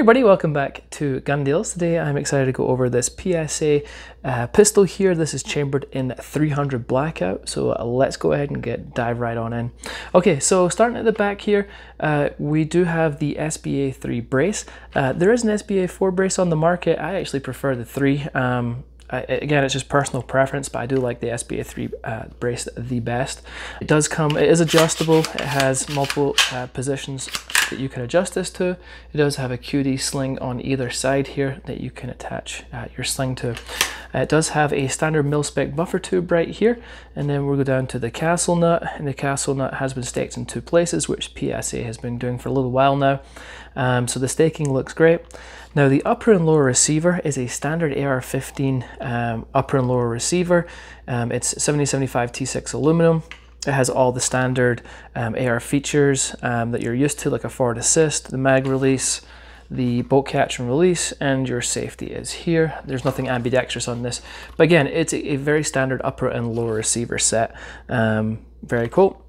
everybody, welcome back to Gun Deals. Today I'm excited to go over this PSA uh, pistol here. This is chambered in 300 blackout, so uh, let's go ahead and get dive right on in. Okay, so starting at the back here, uh, we do have the SBA 3 brace. Uh, there is an SBA 4 brace on the market. I actually prefer the 3. Um, again, it's just personal preference, but I do like the SBA3 uh, brace the best. It does come, it is adjustable. It has multiple uh, positions that you can adjust this to. It does have a QD sling on either side here that you can attach uh, your sling to. Uh, it does have a standard mil-spec buffer tube right here, and then we'll go down to the castle nut, and the castle nut has been staked in two places, which PSA has been doing for a little while now. Um, so the staking looks great. Now the upper and lower receiver is a standard AR-15 um, upper and lower receiver. Um, it's 7075 T6 aluminum. It has all the standard um, AR features um, that you're used to, like a forward assist, the mag release, the bolt catch and release, and your safety is here. There's nothing ambidextrous on this. But again, it's a, very standard upper and lower receiver set. Um, very cool.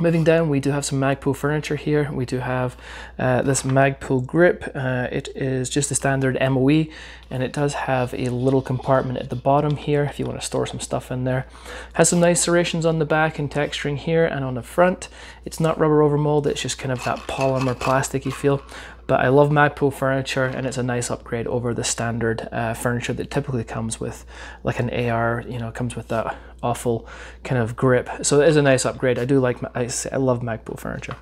Moving down, we do have some Magpul furniture here. We do have uh, this Magpul grip. Uh, it is just a standard MOE, and it does have a little compartment at the bottom here if you want to store some stuff in there. Has some nice serrations on the back and texturing here and on the front. It's not rubber overmold, it's just kind of that polymer plasticky feel. But I love Magpul furniture and it's a nice upgrade over the standard uh, furniture that typically comes with like an AR, you know, comes with that awful kind of grip. So it is a nice upgrade. I do like, I, I love Magpul furniture.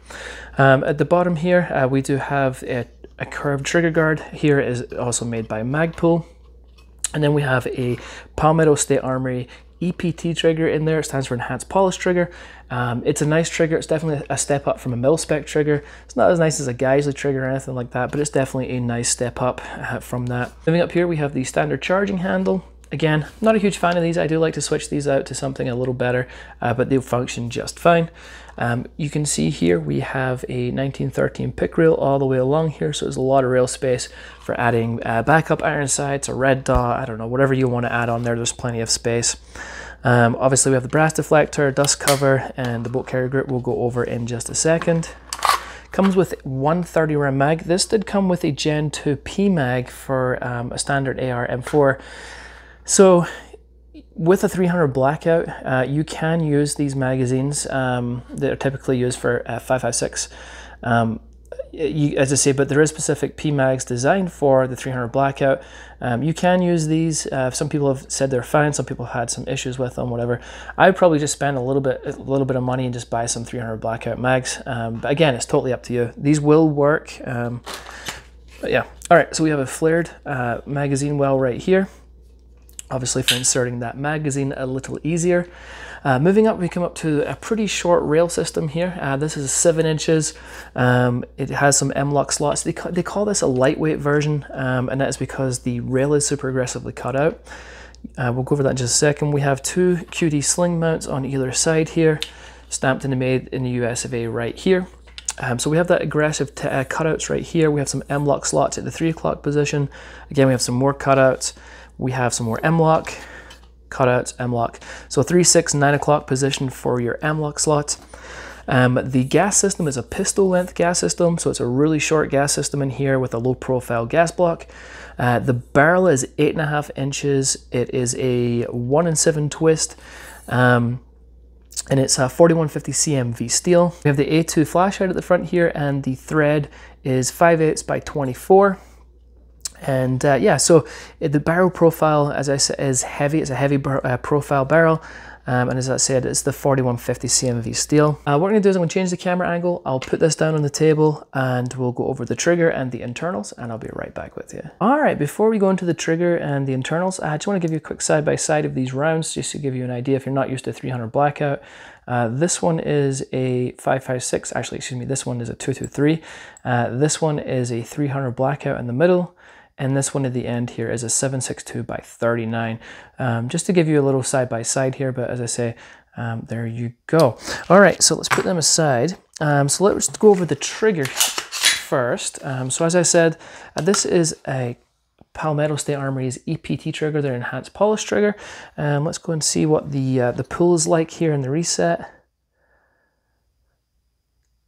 Um, at the bottom here, uh, we do have a, a curved trigger guard. Here is also made by Magpul. And then we have a Palmetto State Armory EPT trigger in there. It stands for Enhanced Polish Trigger. Um, it's a nice trigger. It's definitely a step up from a mil-spec trigger. It's not as nice as a Geissele trigger or anything like that, but it's definitely a nice step up uh, from that. Moving up here, we have the standard charging handle. Again, not a huge fan of these. I do like to switch these out to something a little better, uh, but they'll function just fine. Um, you can see here we have a 1913 pick rail all the way along here, so there's a lot of rail space for adding uh, backup iron sights, a red dot, I don't know, whatever you want to add on there, there's plenty of space. Um, obviously we have the brass deflector, dust cover, and the bolt carrier group we'll go over in just a second. Comes with 130 round mag. This did come with a Gen 2 PMag for um, a standard AR M4. So with a 300 blackout, uh, you can use these magazines um, that are typically used for uh, 556. Um, you, as I say, but there is specific PMags designed for the 300 blackout. Um, you can use these. Uh, some people have said they're fine. Some people have had some issues with them. Whatever. I would probably just spend a little bit, a little bit of money and just buy some 300 blackout mags. Um, but again, it's totally up to you. These will work. Um, but yeah. All right. So we have a flared uh, magazine well right here obviously for inserting that magazine a little easier. Uh, moving up, we come up to a pretty short rail system here. Uh, this is seven inches. Um, it has some M-LOK slots. They, ca they call this a lightweight version, um, and that is because the rail is super aggressively cut out. Uh, we'll go over that in just a second. We have two QD sling mounts on either side here, stamped and made in the US of A right here. Um, so we have that aggressive uh, cutouts right here. We have some M-LOK slots at the three o'clock position. Again, we have some more cutouts we have some more M-LOK, cutouts, M-LOK. So 3, 6, 9 o'clock position for your M-LOK slots. Um, the gas system is a pistol length gas system, so it's a really short gas system in here with a low profile gas block. Uh, the barrel is 8.5 inches. It is a 1 in 7 twist. Um, and it's a 4150 CMV steel. We have the A2 flash flashlight at the front here and the thread is 5 8 by 24. And uh, yeah, so the barrel profile, as I said, is heavy. It's a heavy uh, profile barrel. Um, and as I said, it's the 4150 CMV steel. Uh, what we're gonna do is I'm gonna change the camera angle. I'll put this down on the table and we'll go over the trigger and the internals and I'll be right back with you. All right, before we go into the trigger and the internals, I just wanna give you a quick side-by-side -side of these rounds just to give you an idea if you're not used to 300 blackout. Uh, this one is a 556, actually, excuse me, this one is a 223. Uh, this one is a 300 blackout in the middle and this one at the end here is a 762 by 39. Um, just to give you a little side by side here, but as I say, um, there you go. All right, so let's put them aside. Um, so let's go over the trigger first. Um, so as I said, uh, this is a Palmetto State Armory's EPT trigger, their enhanced polish trigger. Um, let's go and see what the, uh, the pull is like here in the reset.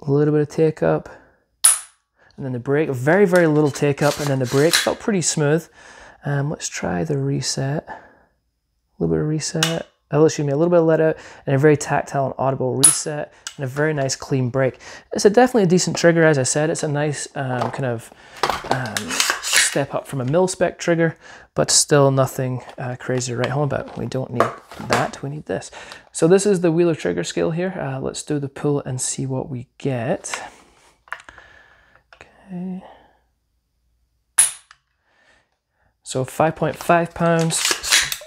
A little bit of take up. And then the break, very, very little take up, and then the break felt pretty smooth. Um, let's try the reset. A little bit of reset. Oh, excuse me, a little bit of let out, and a very tactile and audible reset, and a very nice clean break. It's a definitely a decent trigger, as I said. It's a nice um, kind of um, step up from a mil spec trigger, but still nothing uh, crazy to write home about. We don't need that, we need this. So this is the Wheeler trigger scale here. Uh, let's do the pull and see what we get. Okay. So 5.5 pounds,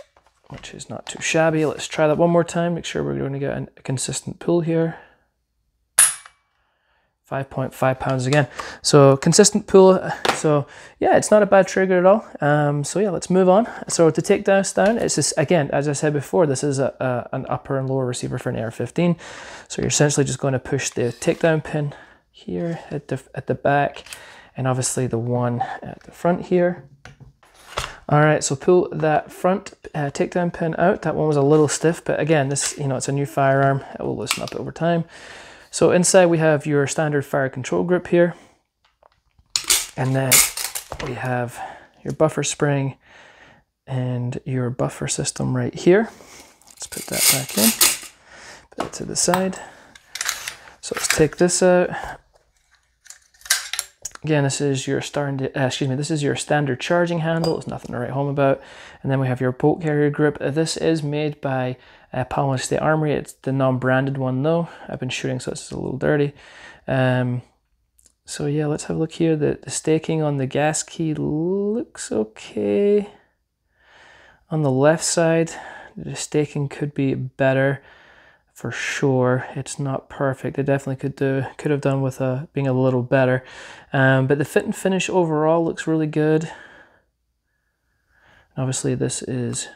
which is not too shabby. Let's try that one more time. Make sure we're going to get a consistent pull here. 5.5 pounds again. So consistent pull. So yeah, it's not a bad trigger at all. Um, so yeah, let's move on. So to take this down, it's just, again, as I said before, this is a, a, an upper and lower receiver for an AR-15. So you're essentially just going to push the takedown pin here at the, at the back and obviously the one at the front here. All right, so pull that front uh, takedown pin out. That one was a little stiff, but again, this, you know, it's a new firearm. It will loosen up over time. So inside we have your standard fire control group here. And then we have your buffer spring and your buffer system right here. Let's put that back in, put it to the side. So let's take this out. Again, this is your standard, uh, excuse me, this is your standard charging handle. There's nothing to write home about. And then we have your bolt carrier group. This is made by uh, Palmetto State Armory. It's the non-branded one though. I've been shooting, so it's a little dirty. Um, so yeah, let's have a look here. The, the staking on the gas key looks okay. On the left side, the staking could be better for sure. It's not perfect. It definitely could do could have done with a being a little better. Um, but the fit and finish overall looks really good. Obviously, this is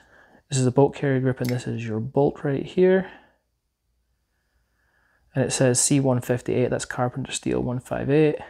this is a bolt carrier group, and this is your bolt right here. And it says C158. That's Carpenter Steel 158. And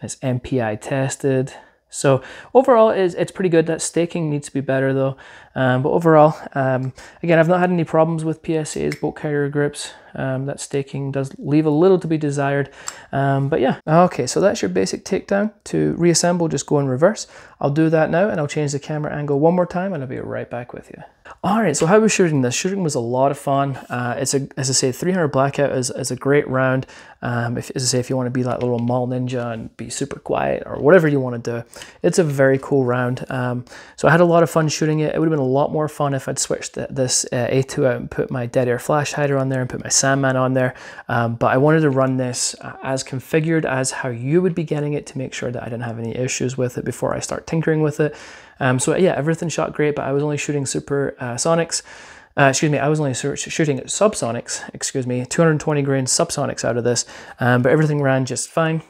it's MPI tested. So overall, it's, it's pretty good. That staking needs to be better though. Um, but overall, um, again, I've not had any problems with PSA's bolt carrier groups. Um, that staking does leave a little to be desired. Um, but yeah, okay, so that's your basic takedown. To reassemble, just go in reverse. I'll do that now and I'll change the camera angle one more time and I'll be right back with you. All right, so how was shooting this? Shooting was a lot of fun. Uh, it's a, as I say, 300 blackout is, is a great round. Um, if, as I say, if you want to be that little mall ninja and be super quiet or whatever you want to do, it's a very cool round. Um, so I had a lot of fun shooting it. It would have been a lot more fun if I'd switched this uh, A2 out and put my dead air flash hider on there and put my Sandman on there. Um, but I wanted to run this uh, as configured as how you would be getting it to make sure that I didn't have any issues with it before I start tinkering with it. Um, so yeah, everything shot great, but I was only shooting super uh, sonics. Uh, excuse me, I was only shooting subsonics, excuse me, 220 grain subsonics out of this, um, but everything ran just fine.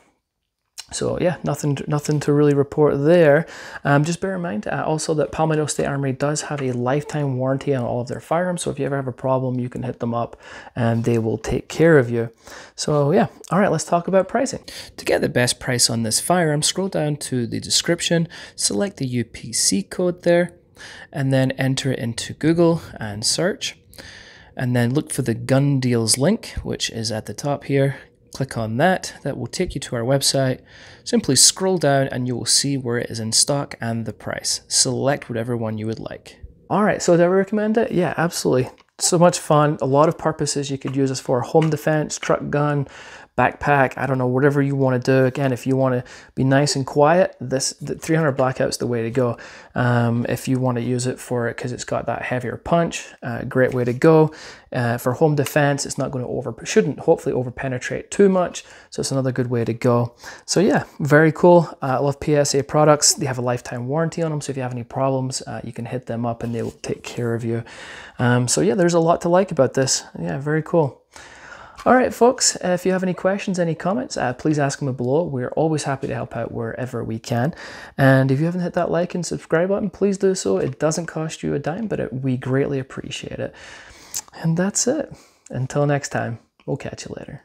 So yeah, nothing, nothing to really report there. Um, just bear in mind uh, also that Palmetto State Armory does have a lifetime warranty on all of their firearms. So if you ever have a problem, you can hit them up and they will take care of you. So yeah, all right, let's talk about pricing. To get the best price on this firearm, scroll down to the description, select the UPC code there, and then enter it into Google and search. And then look for the gun deals link, which is at the top here Click on that, that will take you to our website. Simply scroll down and you will see where it is in stock and the price. Select whatever one you would like. All right, so do I recommend it? Yeah, absolutely. So much fun, a lot of purposes you could use this for. Home defense, truck gun, backpack, I don't know, whatever you want to do. Again, if you want to be nice and quiet, this the 300 blackout's the way to go. Um, if you want to use it for it because it's got that heavier punch, uh, great way to go. Uh, for home defense, it's not going to over, shouldn't hopefully over penetrate too much. So it's another good way to go. So yeah, very cool. Uh, I love PSA products. They have a lifetime warranty on them. So if you have any problems, uh, you can hit them up and they will take care of you. Um, so yeah, there's a lot to like about this. Yeah, very cool. All right, folks, uh, if you have any questions, any comments, uh, please ask them below. We're always happy to help out wherever we can. And if you haven't hit that like and subscribe button, please do so. It doesn't cost you a dime, but it, we greatly appreciate it. And that's it. Until next time, we'll catch you later.